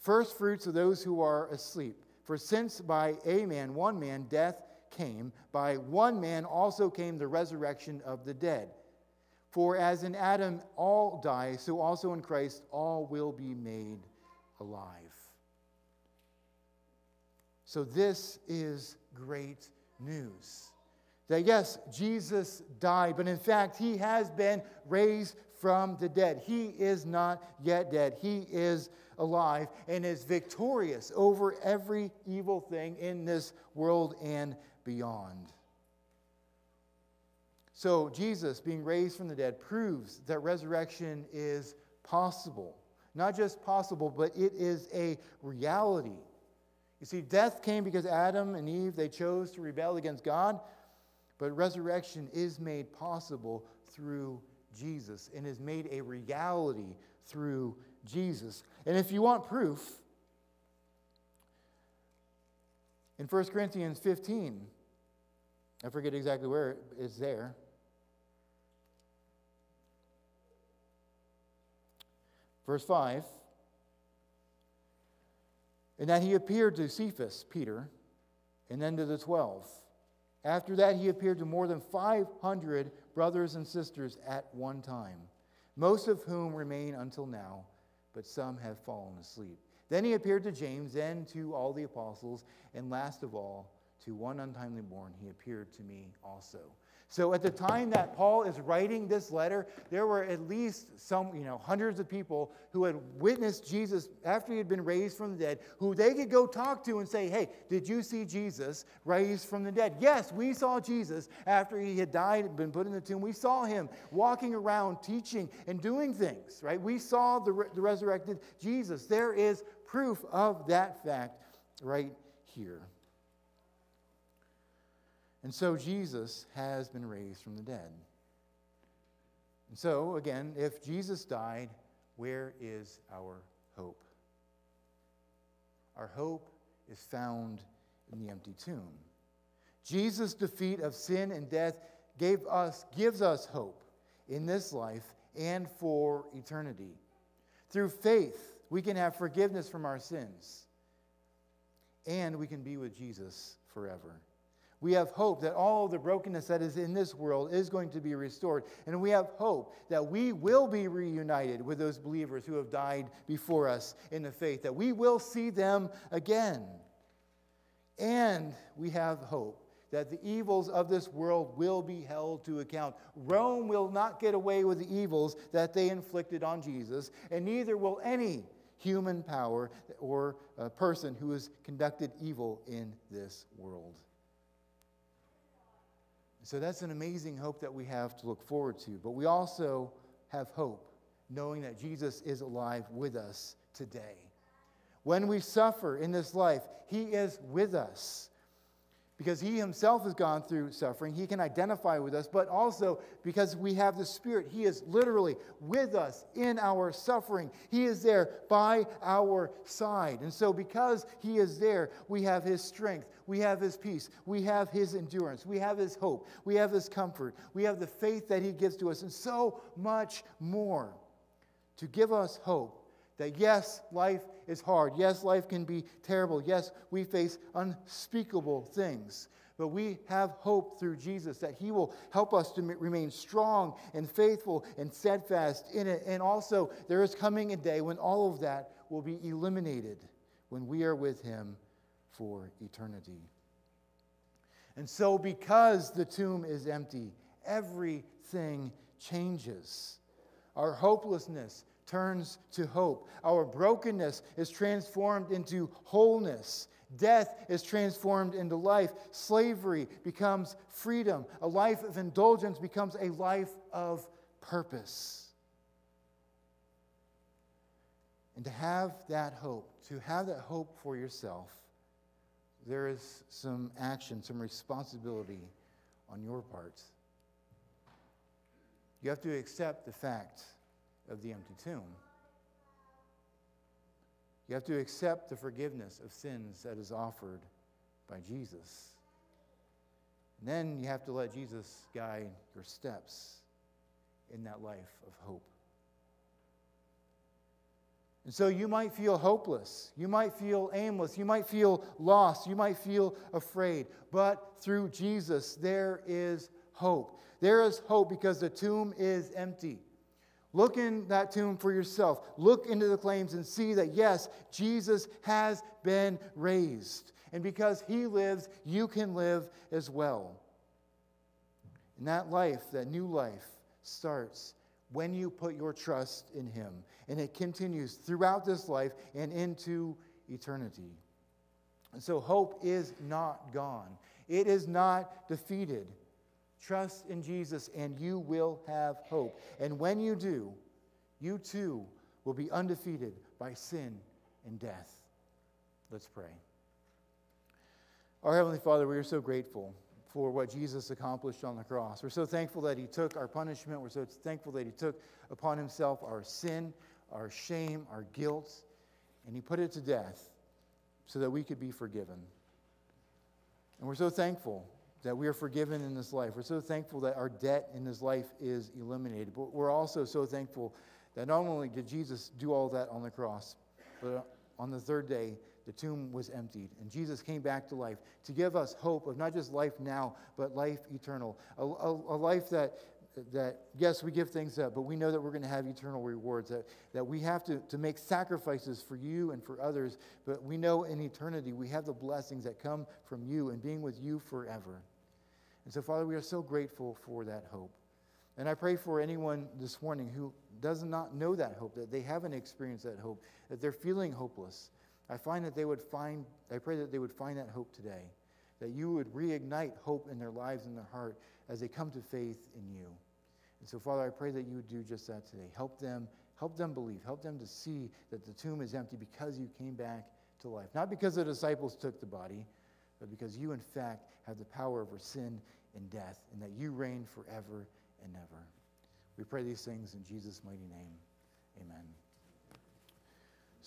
first fruits of those who are asleep. For since by a man, one man, death came, by one man also came the resurrection of the dead. For as in Adam all die, so also in Christ all will be made alive. So this is great news. That yes, Jesus died, but in fact, he has been raised from the dead. He is not yet dead. He is alive and is victorious over every evil thing in this world and beyond. So, Jesus being raised from the dead proves that resurrection is possible. Not just possible, but it is a reality. You see, death came because Adam and Eve, they chose to rebel against God, but resurrection is made possible through Jesus and is made a reality through Jesus. And if you want proof, in 1 Corinthians 15, I forget exactly where it's there. Verse 5 And that he appeared to Cephas, Peter, and then to the twelve. After that, he appeared to more than 500 brothers and sisters at one time, most of whom remain until now, but some have fallen asleep. Then he appeared to James, then to all the apostles, and last of all, to one untimely born, he appeared to me also. So at the time that Paul is writing this letter, there were at least some, you know, hundreds of people who had witnessed Jesus after he had been raised from the dead, who they could go talk to and say, Hey, did you see Jesus raised from the dead? Yes, we saw Jesus after he had died and been put in the tomb. We saw him walking around teaching and doing things, right? We saw the, re- the resurrected Jesus. There is proof of that fact right here. And so Jesus has been raised from the dead. And so, again, if Jesus died, where is our hope? Our hope is found in the empty tomb. Jesus' defeat of sin and death gave us, gives us hope in this life and for eternity. Through faith, we can have forgiveness from our sins, and we can be with Jesus forever. We have hope that all the brokenness that is in this world is going to be restored. And we have hope that we will be reunited with those believers who have died before us in the faith, that we will see them again. And we have hope that the evils of this world will be held to account. Rome will not get away with the evils that they inflicted on Jesus, and neither will any human power or person who has conducted evil in this world. So that's an amazing hope that we have to look forward to. But we also have hope knowing that Jesus is alive with us today. When we suffer in this life, He is with us because he himself has gone through suffering. He can identify with us, but also because we have the Spirit, he is literally with us in our suffering. He is there by our side. And so, because he is there, we have his strength, we have his peace, we have his endurance, we have his hope, we have his comfort, we have the faith that he gives to us, and so much more to give us hope that yes, life is hard. Yes, life can be terrible. Yes, we face unspeakable things. But we have hope through Jesus that He will help us to remain strong and faithful and steadfast in it. And also, there is coming a day when all of that will be eliminated when we are with Him for eternity. And so, because the tomb is empty, everything changes. Our hopelessness turns to hope. Our brokenness is transformed into wholeness. Death is transformed into life. Slavery becomes freedom. A life of indulgence becomes a life of purpose. And to have that hope, to have that hope for yourself, there is some action, some responsibility on your part. You have to accept the fact of the empty tomb. You have to accept the forgiveness of sins that is offered by Jesus. And then you have to let Jesus guide your steps in that life of hope. And so you might feel hopeless. You might feel aimless. You might feel lost. You might feel afraid. But through Jesus, there is hope. There is hope because the tomb is empty. Look in that tomb for yourself. Look into the claims and see that, yes, Jesus has been raised. And because he lives, you can live as well. And that life, that new life, starts when you put your trust in Him. And it continues throughout this life and into eternity. And so hope is not gone, it is not defeated. Trust in Jesus, and you will have hope. And when you do, you too will be undefeated by sin and death. Let's pray. Our Heavenly Father, we are so grateful for what Jesus accomplished on the cross. We're so thankful that He took our punishment. We're so thankful that He took upon Himself our sin, our shame, our guilt, and He put it to death so that we could be forgiven. And we're so thankful that we are forgiven in this life. We're so thankful that our debt in this life is eliminated. But we're also so thankful that not only did Jesus do all that on the cross, but on the third day, the tomb was emptied, and Jesus came back to life to give us hope of not just life now, but life eternal. A, a, a life that, that, yes, we give things up, but we know that we're going to have eternal rewards, that, that we have to, to make sacrifices for you and for others, but we know in eternity we have the blessings that come from you and being with you forever. And so, Father, we are so grateful for that hope. And I pray for anyone this morning who does not know that hope, that they haven't experienced that hope, that they're feeling hopeless. I find that they would find, I pray that they would find that hope today, that you would reignite hope in their lives and their heart as they come to faith in you. And so, Father, I pray that you would do just that today. Help them, help them believe, help them to see that the tomb is empty because you came back to life. Not because the disciples took the body, but because you, in fact, have the power over sin and death, and that you reign forever and ever. We pray these things in Jesus' mighty name. Amen.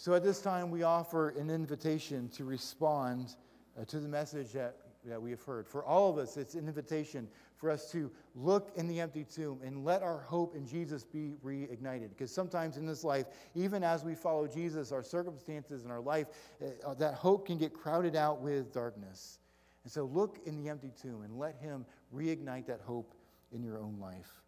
So at this time, we offer an invitation to respond uh, to the message that, that we have heard. For all of us, it's an invitation for us to look in the empty tomb and let our hope in Jesus be reignited. Because sometimes in this life, even as we follow Jesus, our circumstances in our life, uh, uh, that hope can get crowded out with darkness. And so look in the empty tomb and let Him reignite that hope in your own life.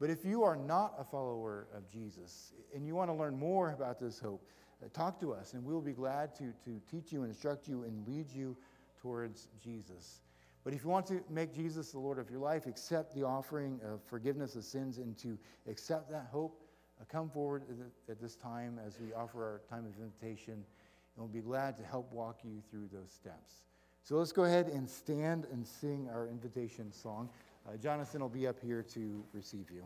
But if you are not a follower of Jesus and you want to learn more about this hope, talk to us, and we'll be glad to, to teach you, and instruct you, and lead you towards Jesus. But if you want to make Jesus the Lord of your life, accept the offering of forgiveness of sins, and to accept that hope, uh, come forward at this time as we offer our time of invitation, and we'll be glad to help walk you through those steps. So let's go ahead and stand and sing our invitation song. Uh, Jonathan will be up here to receive you.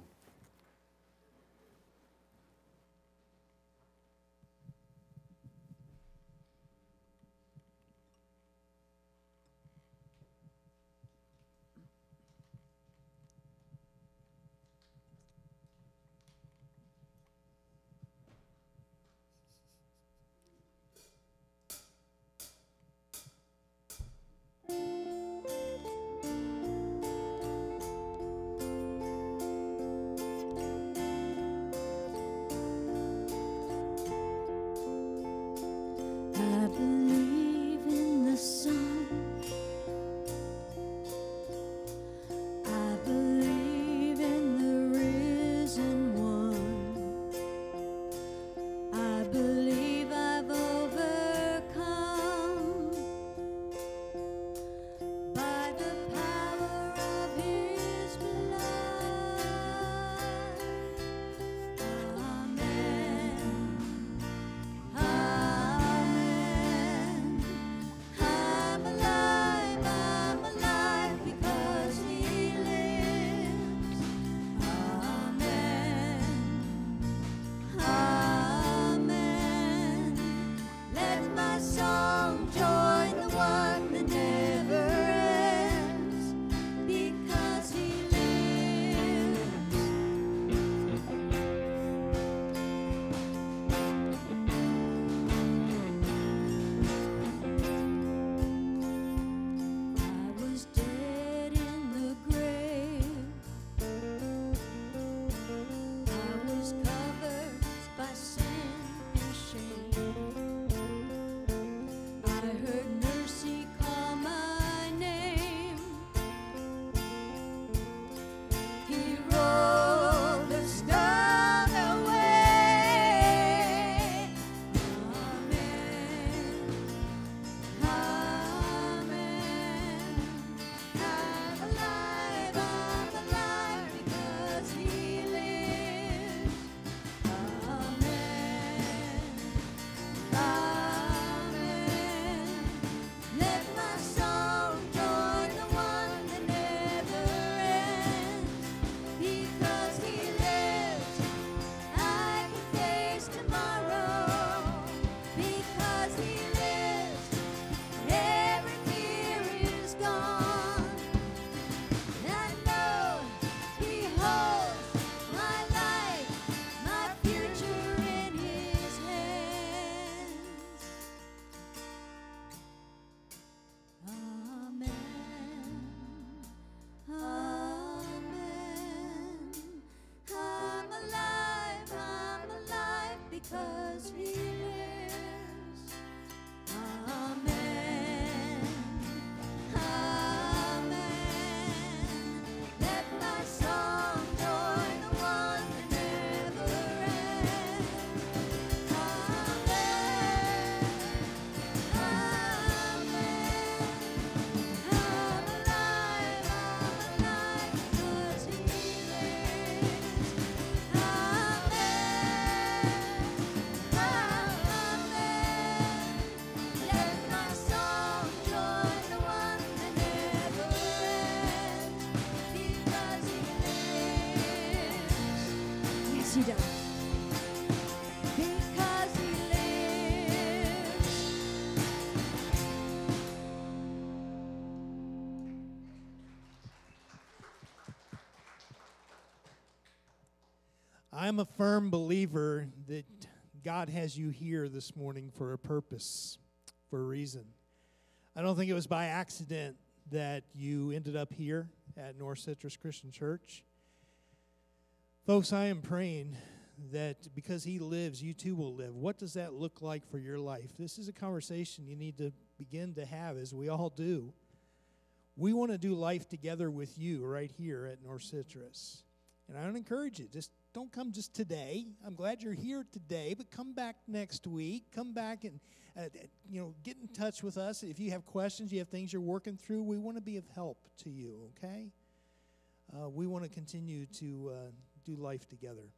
I'm a firm believer that God has you here this morning for a purpose, for a reason. I don't think it was by accident that you ended up here at North Citrus Christian Church. Folks, I am praying that because He lives, you too will live. What does that look like for your life? This is a conversation you need to begin to have, as we all do. We want to do life together with you right here at North Citrus. And I don't encourage you, just don't come just today. I'm glad you're here today, but come back next week. Come back and uh, you know get in touch with us if you have questions, you have things you're working through. We want to be of help to you. Okay? Uh, we want to continue to uh, do life together,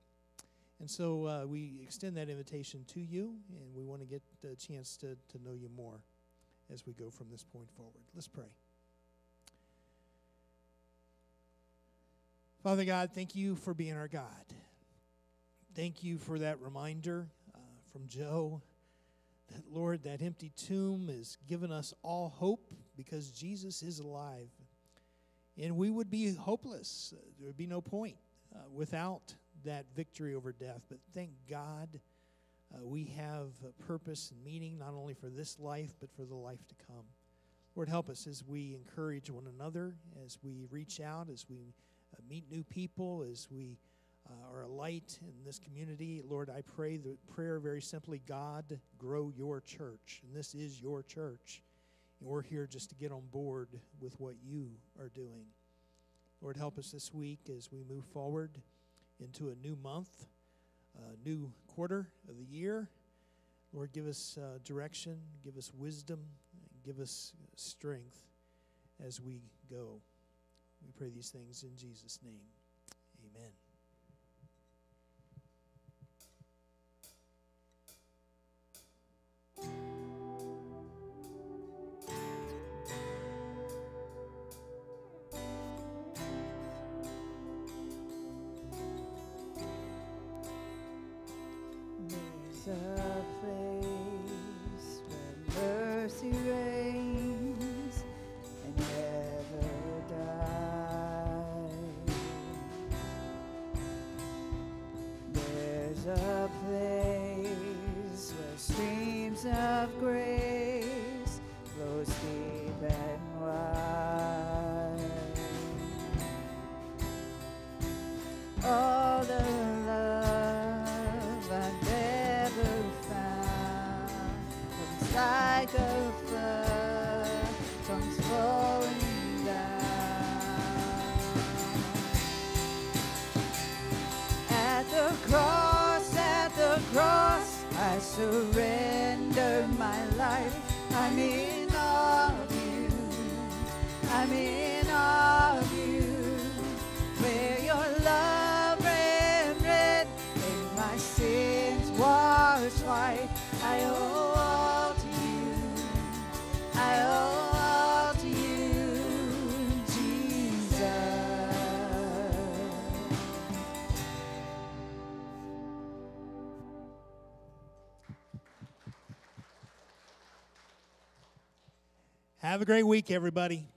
and so uh, we extend that invitation to you, and we want to get a chance to to know you more as we go from this point forward. Let's pray. Father God, thank you for being our God. Thank you for that reminder uh, from Joe that, Lord, that empty tomb has given us all hope because Jesus is alive. And we would be hopeless. There would be no point uh, without that victory over death. But thank God uh, we have a purpose and meaning not only for this life, but for the life to come. Lord, help us as we encourage one another, as we reach out, as we uh, meet new people, as we uh, are a light in this community. Lord, I pray the prayer very simply God, grow your church. And this is your church. And we're here just to get on board with what you are doing. Lord, help us this week as we move forward into a new month, a new quarter of the year. Lord, give us uh, direction, give us wisdom, give us strength as we go. We pray these things in Jesus' name. Have a great week, everybody.